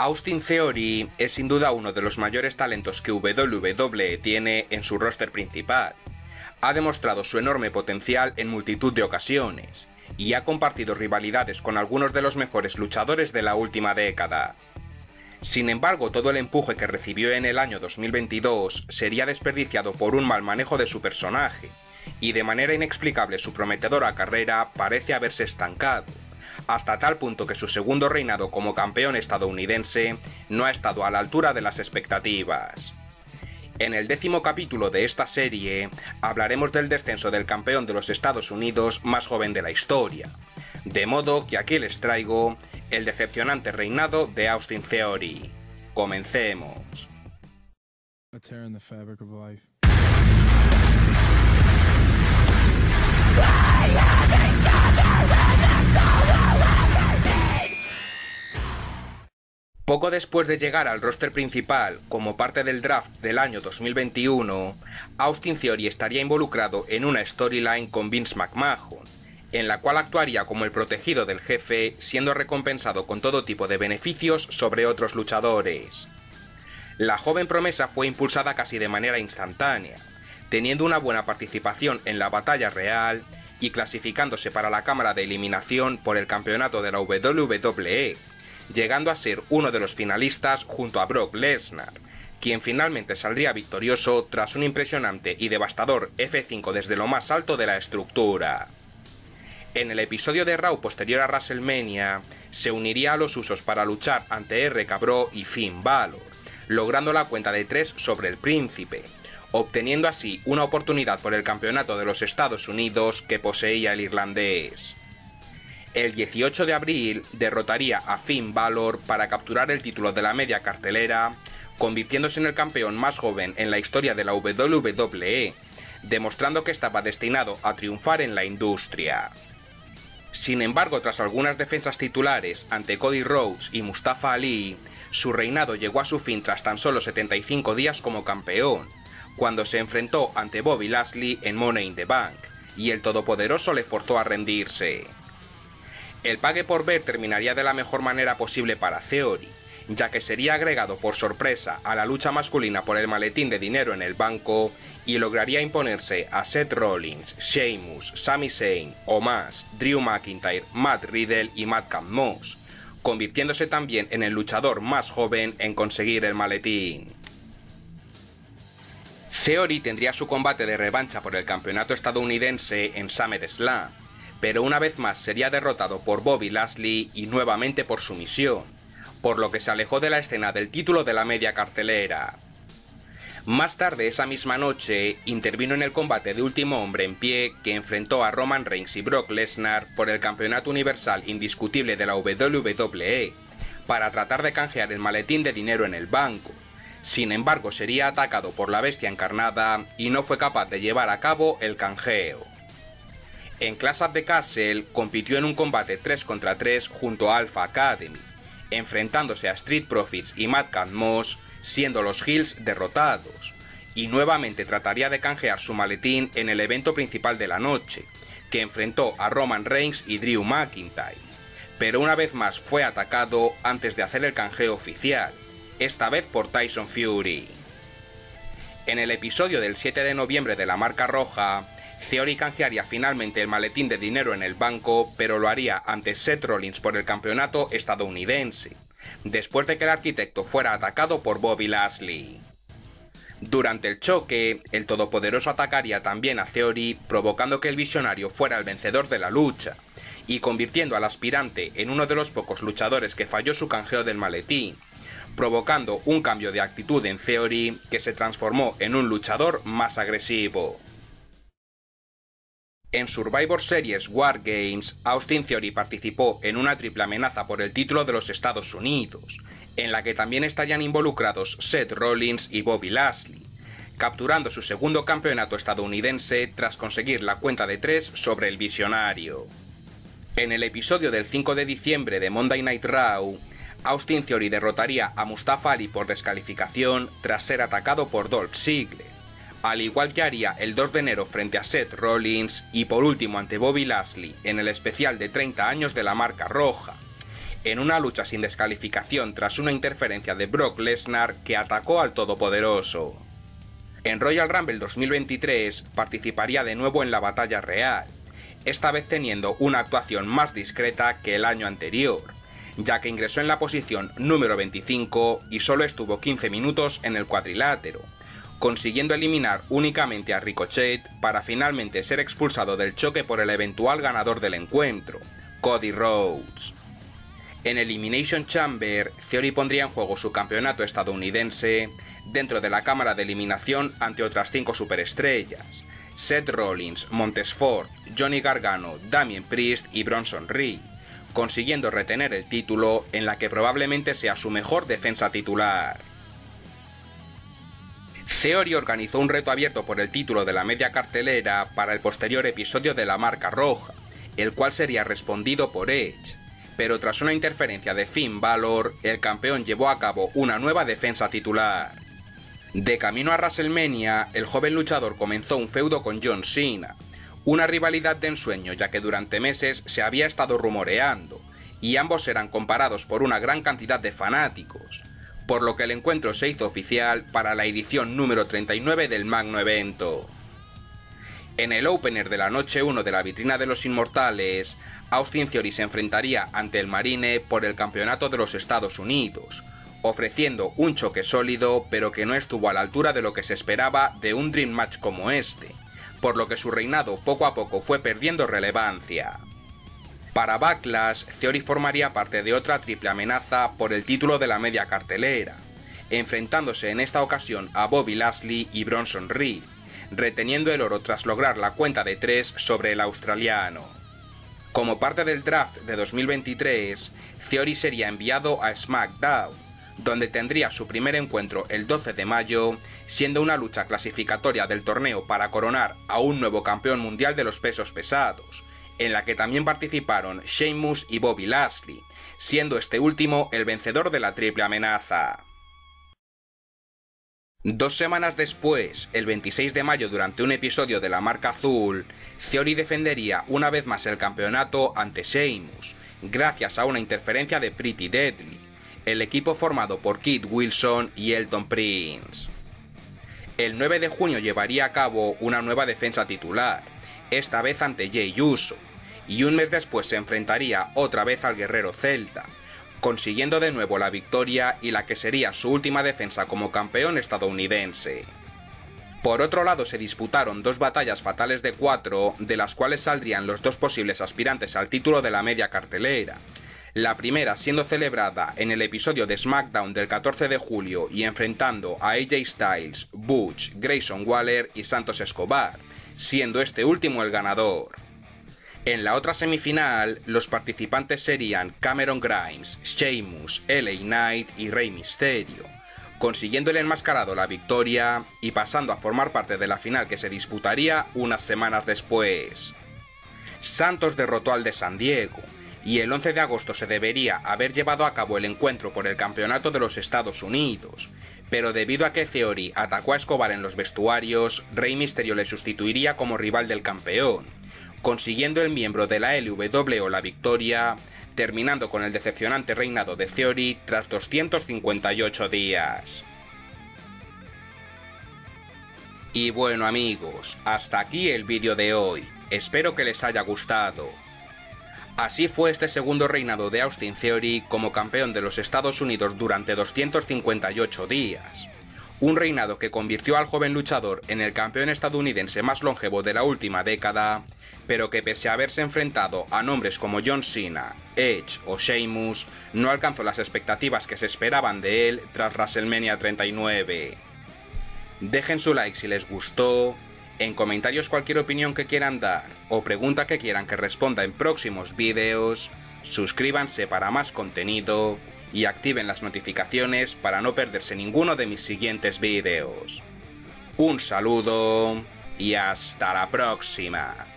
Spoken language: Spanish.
Austin Theory es sin duda uno de los mayores talentos que WWE tiene en su roster principal. Ha demostrado su enorme potencial en multitud de ocasiones y ha compartido rivalidades con algunos de los mejores luchadores de la última década. Sin embargo, todo el empuje que recibió en el año 2022 sería desperdiciado por un mal manejo de su personaje, y de manera inexplicable su prometedora carrera parece haberse estancado hasta tal punto que su segundo reinado como campeón estadounidense no ha estado a la altura de las expectativas. En el décimo capítulo de esta serie hablaremos del descenso del campeón de los Estados Unidos más joven de la historia, de modo que aquí les traigo el decepcionante reinado de Austin Theory. Comencemos. Poco después de llegar al roster principal como parte del draft del año 2021, Austin Theory estaría involucrado en una storyline con Vince McMahon, en la cual actuaría como el protegido del jefe, siendo recompensado con todo tipo de beneficios sobre otros luchadores. La joven promesa fue impulsada casi de manera instantánea, teniendo una buena participación en la batalla real y clasificándose para la cámara de eliminación por el campeonato de la WWE, llegando a ser uno de los finalistas junto a Brock Lesnar, quien finalmente saldría victorioso tras un impresionante y devastador F5 desde lo más alto de la estructura. En el episodio de Raw posterior a WrestleMania, se uniría a los usos para luchar ante R. Cabro y Finn Balor, logrando la cuenta de 3 sobre el príncipe, obteniendo así una oportunidad por el campeonato de los Estados Unidos que poseía el irlandés. El 18 de abril derrotaría a Finn Balor para capturar el título de la media cartelera, convirtiéndose en el campeón más joven en la historia de la WWE, demostrando que estaba destinado a triunfar en la industria. Sin embargo, tras algunas defensas titulares ante Cody Rhodes y Mustafa Ali, su reinado llegó a su fin tras tan solo 75 días como campeón, cuando se enfrentó ante Bobby Lashley en Money in the Bank, y el Todopoderoso le forzó a rendirse. El pague por ver terminaría de la mejor manera posible para Theory, ya que sería agregado por sorpresa a la lucha masculina por el maletín de dinero en el banco y lograría imponerse a Seth Rollins, Sheamus, Sami Zayn, Omas, Drew McIntyre, Matt Riddle y Matt Moss, convirtiéndose también en el luchador más joven en conseguir el maletín. Theory tendría su combate de revancha por el campeonato estadounidense en SummerSlam, pero una vez más sería derrotado por Bobby Lashley y nuevamente por sumisión, por lo que se alejó de la escena del título de la media cartelera. Más tarde esa misma noche intervino en el combate de último hombre en pie que enfrentó a Roman Reigns y Brock Lesnar por el campeonato universal indiscutible de la WWE, para tratar de canjear el maletín de dinero en el banco. Sin embargo, sería atacado por la bestia encarnada y no fue capaz de llevar a cabo el canjeo. En Clash of the Castle compitió en un combate 3 contra 3 junto a Alpha Academy, enfrentándose a Street Profits y Madcap Moss, siendo los Hills derrotados, y nuevamente trataría de canjear su maletín en el evento principal de la noche, que enfrentó a Roman Reigns y Drew McIntyre, pero una vez más fue atacado antes de hacer el canjeo oficial, esta vez por Tyson Fury. En el episodio del 7 de noviembre de la marca roja, Theory canjearía finalmente el maletín de dinero en el banco, pero lo haría ante Seth Rollins por el campeonato estadounidense, después de que el arquitecto fuera atacado por Bobby Lashley. Durante el choque, el Todopoderoso atacaría también a Theory, provocando que el visionario fuera el vencedor de la lucha, y convirtiendo al aspirante en uno de los pocos luchadores que falló su canjeo del maletín, provocando un cambio de actitud en Theory que se transformó en un luchador más agresivo. En Survivor Series War Games, Austin Theory participó en una triple amenaza por el título de los Estados Unidos, en la que también estarían involucrados Seth Rollins y Bobby Lashley, capturando su segundo campeonato estadounidense tras conseguir la cuenta de tres sobre el visionario. En el episodio del 5 de diciembre de Monday Night Raw, Austin Theory derrotaría a Mustafa Ali por descalificación tras ser atacado por Dolph Ziggler al igual que haría el 2 de enero frente a Seth Rollins y por último ante Bobby Lashley en el especial de 30 años de la marca roja, en una lucha sin descalificación tras una interferencia de Brock Lesnar que atacó al Todopoderoso. En Royal Rumble 2023 participaría de nuevo en la batalla real, esta vez teniendo una actuación más discreta que el año anterior, ya que ingresó en la posición número 25 y solo estuvo 15 minutos en el cuadrilátero, consiguiendo eliminar únicamente a Ricochet para finalmente ser expulsado del choque por el eventual ganador del encuentro, Cody Rhodes. En Elimination Chamber, Theory pondría en juego su campeonato estadounidense dentro de la cámara de eliminación ante otras cinco superestrellas, Seth Rollins, Montesford, Johnny Gargano, Damien Priest y Bronson Reed, consiguiendo retener el título en la que probablemente sea su mejor defensa titular. Theory organizó un reto abierto por el título de la media cartelera para el posterior episodio de la marca roja, el cual sería respondido por Edge, pero tras una interferencia de Finn Balor, el campeón llevó a cabo una nueva defensa titular. De camino a WrestleMania, el joven luchador comenzó un feudo con John Cena, una rivalidad de ensueño ya que durante meses se había estado rumoreando, y ambos eran comparados por una gran cantidad de fanáticos, por lo que el encuentro se hizo oficial para la edición número 39 del magno evento. En el opener de la noche 1 de la vitrina de los inmortales, Austin Theory se enfrentaría ante el Marine por el campeonato de los Estados Unidos, ofreciendo un choque sólido pero que no estuvo a la altura de lo que se esperaba de un Dream Match como este, por lo que su reinado poco a poco fue perdiendo relevancia. Para Backlash, Theory formaría parte de otra triple amenaza por el título de la media cartelera, enfrentándose en esta ocasión a Bobby Lashley y Bronson Reed, reteniendo el oro tras lograr la cuenta de tres sobre el australiano. Como parte del draft de 2023, Theory sería enviado a SmackDown, donde tendría su primer encuentro el 12 de mayo, siendo una lucha clasificatoria del torneo para coronar a un nuevo campeón mundial de los pesos pesados, en la que también participaron Sheamus y Bobby Lashley, siendo este último el vencedor de la triple amenaza. Dos semanas después, el 26 de mayo durante un episodio de la marca azul, Theory defendería una vez más el campeonato ante Sheamus, gracias a una interferencia de Pretty Deadly, el equipo formado por Kit Wilson y Elton Prince. El 9 de junio llevaría a cabo una nueva defensa titular, esta vez ante Jay Uso, y un mes después se enfrentaría otra vez al guerrero celta, consiguiendo de nuevo la victoria y la que sería su última defensa como campeón estadounidense. Por otro lado se disputaron dos batallas fatales de cuatro, de las cuales saldrían los dos posibles aspirantes al título de la media cartelera, la primera siendo celebrada en el episodio de SmackDown del 14 de julio y enfrentando a AJ Styles, Butch, Grayson Waller y Santos Escobar, siendo este último el ganador. En la otra semifinal, los participantes serían Cameron Grimes, Sheamus, LA Knight y Rey Mysterio, consiguiendo el enmascarado la victoria y pasando a formar parte de la final que se disputaría unas semanas después. Santos derrotó al de San Diego, y el 11 de agosto se debería haber llevado a cabo el encuentro por el Campeonato de los Estados Unidos, pero debido a que Theory atacó a Escobar en los vestuarios, Rey Mysterio le sustituiría como rival del campeón, consiguiendo el miembro de la LWO la victoria, terminando con el decepcionante reinado de Theory tras 258 días. Y bueno amigos, hasta aquí el vídeo de hoy, espero que les haya gustado. Así fue este segundo reinado de Austin Theory como campeón de los Estados Unidos durante 258 días. Un reinado que convirtió al joven luchador en el campeón estadounidense más longevo de la última década, pero que pese a haberse enfrentado a nombres como John Cena, Edge o Sheamus, no alcanzó las expectativas que se esperaban de él tras WrestleMania 39. Dejen su like si les gustó, en comentarios cualquier opinión que quieran dar o pregunta que quieran que responda en próximos vídeos, suscríbanse para más contenido y activen las notificaciones para no perderse ninguno de mis siguientes vídeos. Un saludo y hasta la próxima.